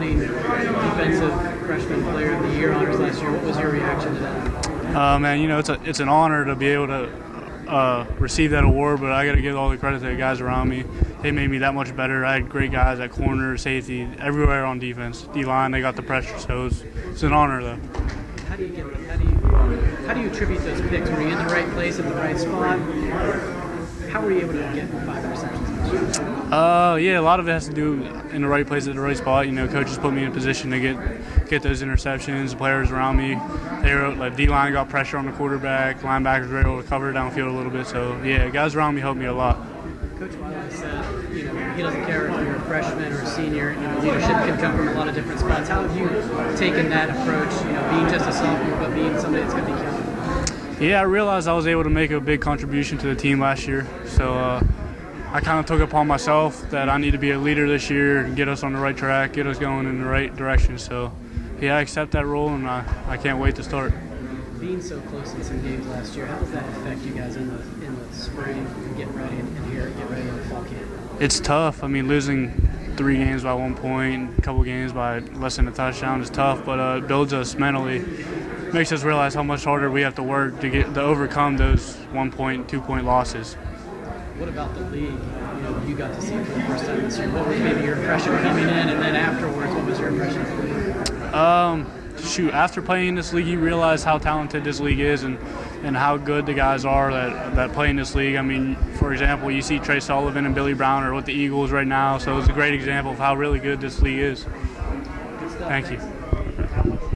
returning defensive freshman player of the year honors last year. What was your reaction to that? Uh, man, you know it's a it's an honor to be able to uh, receive that award, but I got to give all the credit to the guys around me. They made me that much better. I had great guys at corner, safety, everywhere on defense. D line, they got the pressure, so it's, it's an honor though. How do you get? How do you? How do you attribute those picks? Were you in the right place at the right spot? Were you able to get five receptions? Uh, yeah, a lot of it has to do in the right place at the right spot. You know, coaches put me in a position to get get those interceptions. The players around me, they were like D line got pressure on the quarterback. Linebackers were able to cover downfield a little bit. So yeah, guys around me helped me a lot. Coach Wiley said, you know, he doesn't care if you're a freshman or a senior. You know, leadership can come from a lot of different spots. How have you taken that approach? You know, being just a sophomore, but being somebody that's going to be counted. Yeah, I realized I was able to make a big contribution to the team last year. So uh, I kind of took upon myself that I need to be a leader this year and get us on the right track, get us going in the right direction. So yeah, I accept that role and I, I can't wait to start. Being so close in some games last year, how does that affect you guys in the in the spring and getting ready and here, get ready for the fall camp? It's tough. I mean, losing three games by one point, a couple games by less than a touchdown is tough, but uh, it builds us mentally makes us realize how much harder we have to work to get to overcome those one point, two point losses. What about the league? You know, you got to see for the first time this year. What was maybe your impression coming in, and then afterwards, what was your impression of the league? Um, shoot, after playing this league, you realize how talented this league is and, and how good the guys are that, that play in this league. I mean, for example, you see Tre Sullivan and Billy Brown are with the Eagles right now, so it's a great example of how really good this league is. Thank you.